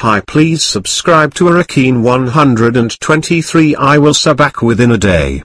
Hi please subscribe to Arakeen 123 I will sub back within a day.